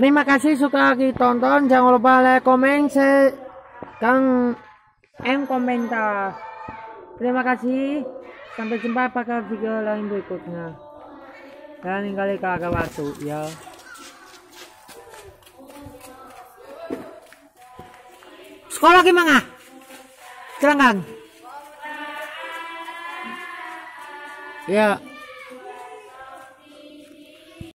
Terima kasih suka ditonton Jangan lupa like, komen, share, dan M komentar. Terima kasih. Sampai jumpa pada video lain berikutnya. Dan kali kagak waktu ya. Sekolah gimana? Celanggang. Ya.